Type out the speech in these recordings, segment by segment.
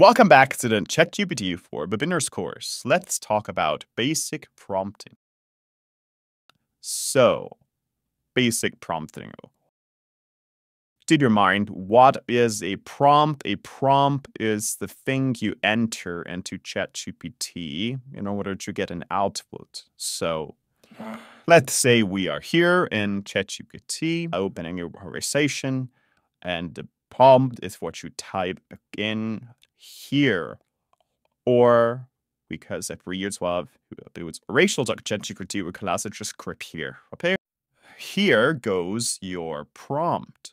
Welcome back to the ChatGPT for Beginners course. Let's talk about basic prompting. So, basic prompting. Did your mind, what is a prompt? A prompt is the thing you enter into ChatGPT in order to get an output. So, let's say we are here in ChatGPT, opening your conversation, and the prompt is what you type in here. Or because if we use well, it was racial ChatGPT, we klassische script here. Okay. Here goes your prompt.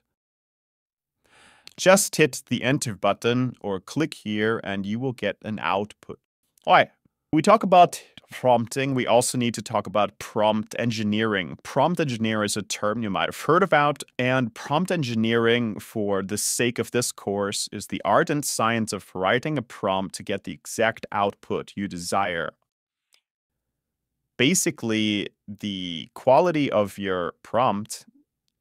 Just hit the enter button or click here and you will get an output. All right. We talk about prompting, we also need to talk about prompt engineering. Prompt engineer is a term you might have heard about, and prompt engineering, for the sake of this course, is the art and science of writing a prompt to get the exact output you desire. Basically, the quality of your prompt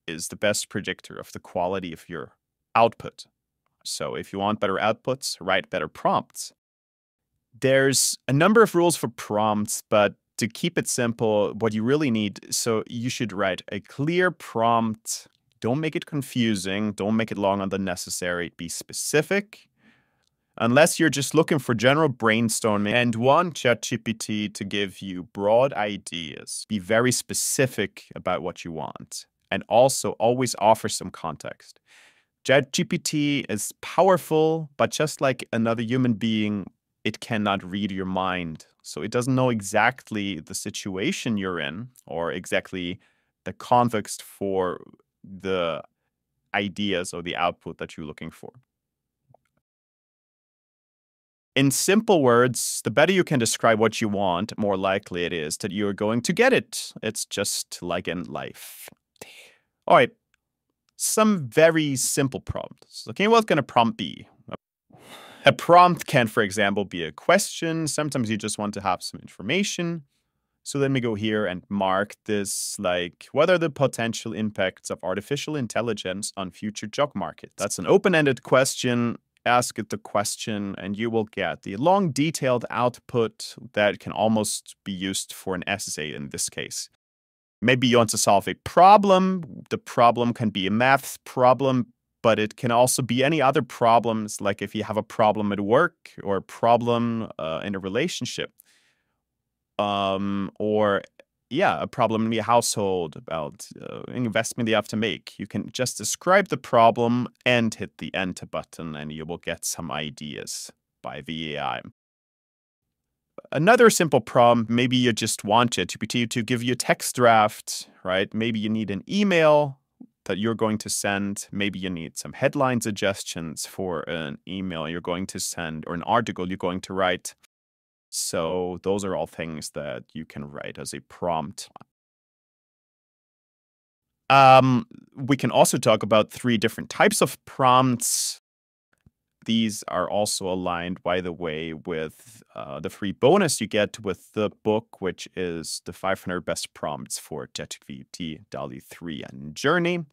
is the best predictor of the quality of your output. So if you want better outputs, write better prompts. There's a number of rules for prompts, but to keep it simple, what you really need, so you should write a clear prompt. Don't make it confusing. Don't make it long and unnecessary. Be specific. Unless you're just looking for general brainstorming and want ChatGPT to give you broad ideas, be very specific about what you want and also always offer some context. ChatGPT is powerful, but just like another human being, it cannot read your mind. So it doesn't know exactly the situation you're in or exactly the context for the ideas or the output that you're looking for. In simple words, the better you can describe what you want, more likely it is that you're going to get it. It's just like in life. All right, some very simple prompts. Okay, what can a prompt be? A prompt can, for example, be a question. Sometimes you just want to have some information. So let me go here and mark this like, what are the potential impacts of artificial intelligence on future job markets? That's an open-ended question. Ask it the question and you will get the long detailed output that can almost be used for an essay in this case. Maybe you want to solve a problem. The problem can be a math problem, but it can also be any other problems, like if you have a problem at work or a problem uh, in a relationship, um, or yeah, a problem in your household about uh, investment you have to make. You can just describe the problem and hit the enter button, and you will get some ideas by the AI. Another simple problem, maybe you just want ChatGPT to give you a text draft, right? Maybe you need an email that you're going to send. Maybe you need some headline suggestions for an email you're going to send or an article you're going to write. So those are all things that you can write as a prompt. Um, we can also talk about three different types of prompts. These are also aligned, by the way, with uh, the free bonus you get with the book, which is the 500 best prompts for ChatGPT, DALL-E 3, and Midjourney.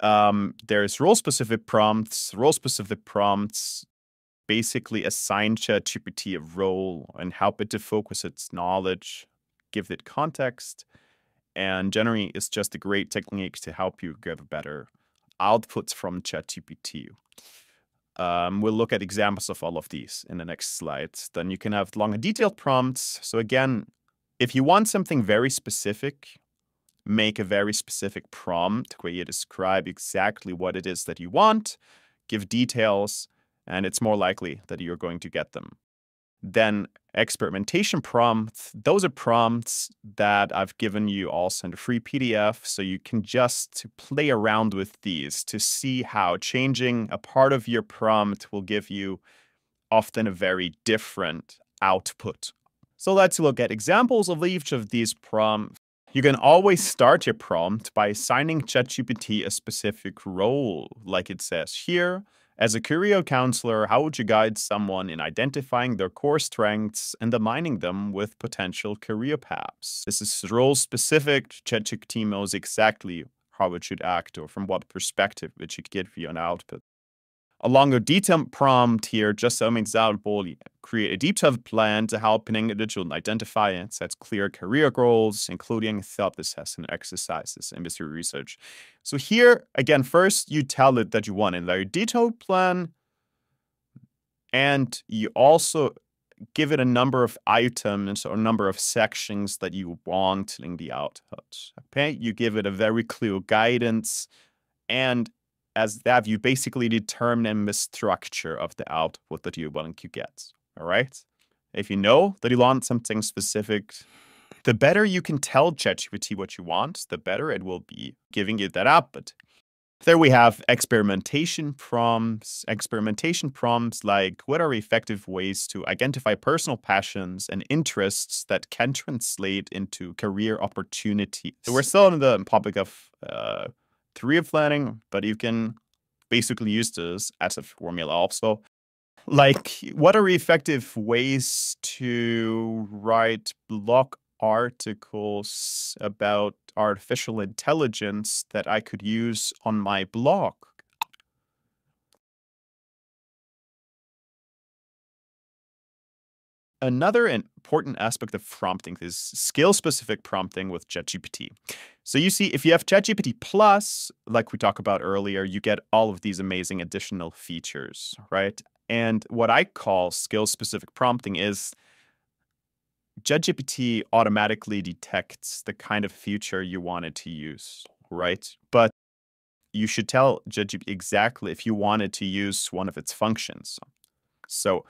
Um, there's role-specific prompts. Role-specific prompts basically assign ChatGPT a role and help it to focus its knowledge, give it context, and generally it's just a great technique to help you get better outputs from ChatGPT. Um, we'll look at examples of all of these in the next slides. Then you can have longer detailed prompts. So again, if you want something very specific, make a very specific prompt where you describe exactly what it is that you want, give details, and it's more likely that you're going to get them. Then experimentation prompts, those are prompts that I've given you also in a free PDF. So you can just play around with these to see how changing a part of your prompt will give you often a very different output. So let's look at examples of each of these prompts. You can always start your prompt by assigning ChatGPT a specific role, like it says here. As a career counselor, how would you guide someone in identifying their core strengths and aligning them with potential career paths? This is role specific. ChatGPT knows exactly how it should act or from what perspective it should give you an output. Along a detailed prompt here, just so an example, create a detailed plan to help an individual identify and set clear career goals, including self-assessment exercises industry research. So here, again, first you tell it that you want a very detailed plan, and you also give it a number of items or number of sections that you want in the output. Okay, you give it a very clear guidance, and as that, you basically determine the structure of the output that you want to get. All right. If you know that you want something specific, the better you can tell ChatGPT what you want, the better it will be giving you that output. There we have experimentation prompts. Experimentation prompts like what are effective ways to identify personal passions and interests that can translate into career opportunities. So we're still in the topic of uh, career planning, but you can basically use this as a formula also. Like, what are effective ways to write blog articles about artificial intelligence that I could use on my blog? Another important aspect of prompting is skill specific prompting with ChatGPT. So you see, if you have ChatGPT Plus, like we talked about earlier, you get all of these amazing additional features, right? And what I call skill specific prompting is ChatGPT automatically detects the kind of feature you wanted to use, right? But you should tell ChatGPT exactly if you wanted to use one of its functions. So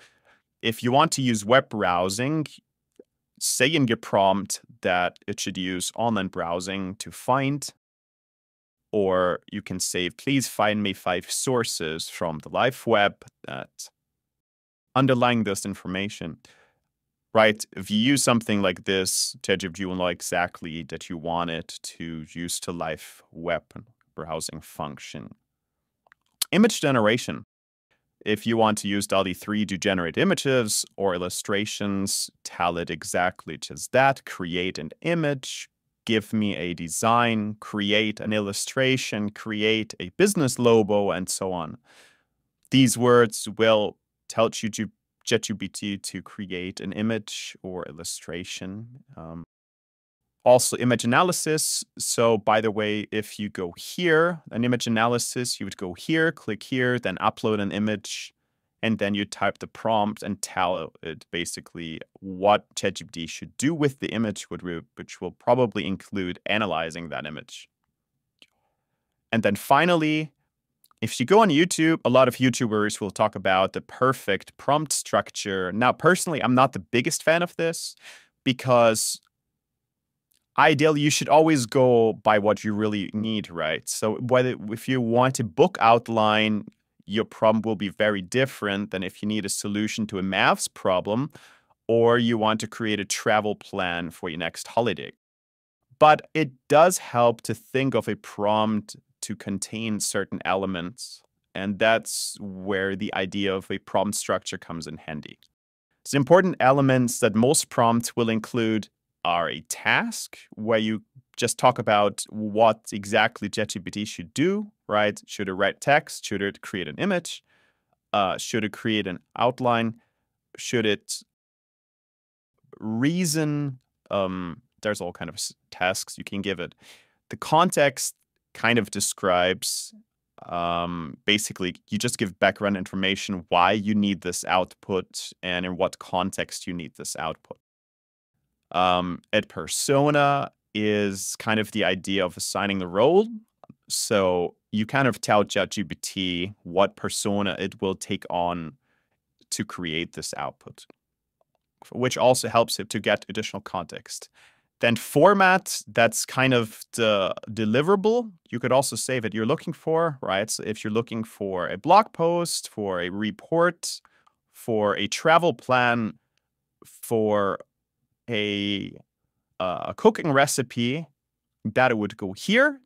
if you want to use web browsing, say in your prompt that it should use online browsing to find, or you can say, please find me five sources from the live web that underlying this information. Right? If you use something like this, ChatGPT will know exactly that you want it to use the live web browsing function. Image generation if you want to use DALL-E 3 to generate images or illustrations, tell it exactly just that. Create an image, give me a design, create an illustration, create a business logo, and so on. These words will tell ChatGPT to create an image or illustration. Um, also image analysis. So by the way, if you go here, an image analysis, you would go here, click here, then upload an image, and then you type the prompt and tell it basically what ChatGPT should do with the image, which will probably include analyzing that image. And then finally, if you go on YouTube, a lot of YouTubers will talk about the perfect prompt structure. Now, personally, I'm not the biggest fan of this because ideally you should always go by what you really need right so whether if you want a book outline your problem will be very different than if you need a solution to a maths problem or you want to create a travel plan for your next holiday but it does help to think of a prompt to contain certain elements and that's where the idea of a prompt structure comes in handy. It's important elements that most prompts will include are a task where you just talk about what exactly ChatGPT should do, right? Should it write text? Should it create an image? Uh, should it create an outline? Should it reason? Um, there's all kind of tasks you can give it. The context kind of describes um, basically you just give background information why you need this output and in what context you need this output. Um, Ed persona is kind of the idea of assigning the role. So you kind of tell ChatGPT what persona it will take on to create this output, which also helps it to get additional context. Then format, that's kind of the deliverable. You could also say that you're looking for, right? So if you're looking for a blog post, for a report, for a travel plan, for a uh, cooking recipe that it would go here.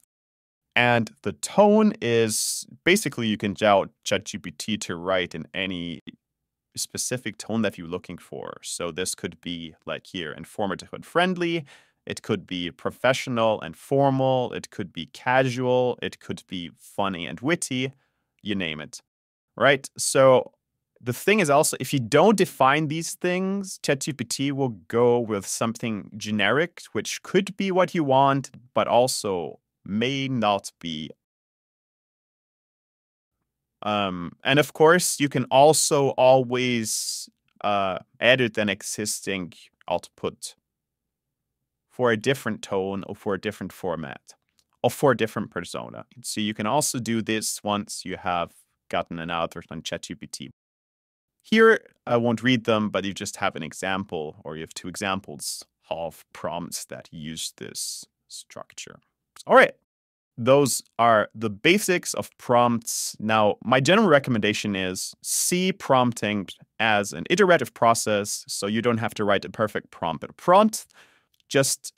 And the tone is basically you can tell ChatGPT to write in any specific tone that you're looking for. So this could be like here, informative and friendly. It could be professional and formal. It could be casual. It could be funny and witty. You name it. right? So the thing is also if you don't define these things, ChatGPT will go with something generic, which could be what you want, but also may not be. Um, and of course, you can also always uh, edit an existing output for a different tone or for a different format or for a different persona. So you can also do this once you have gotten an output on ChatGPT. Here, I won't read them, but you just have an example or you have two examples of prompts that use this structure. All right. Those are the basics of prompts. Now, my general recommendation is see prompting as an iterative process so you don't have to write a perfect prompt. A prompt just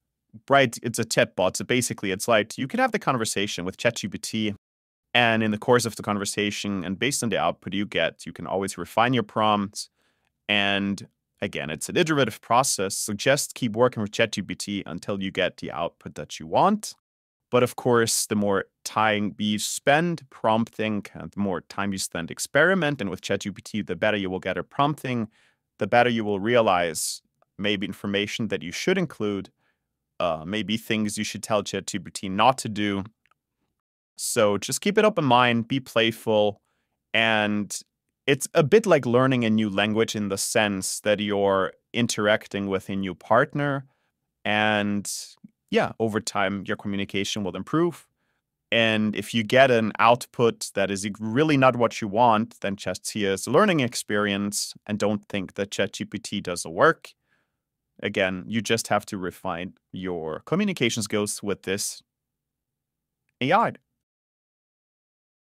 write, it's a chatbot. So basically, it's like you can have the conversation with ChatGPT and in the course of the conversation and based on the output you get, you can always refine your prompts. And again, it's an iterative process. So just keep working with ChatGPT until you get the output that you want. But of course, the more time you spend prompting and the more time you spend experimenting with ChatGPT, the better you will get at prompting, the better you will realize maybe information that you should include, uh, maybe things you should tell ChatGPT not to do, so just keep it open mind, be playful, and it's a bit like learning a new language in the sense that you're interacting with a new partner. And yeah, over time, your communication will improve. And if you get an output that is really not what you want, then just see it as a learning experience and don't think that ChatGPT does the work. Again, you just have to refine your communication skills with this AI.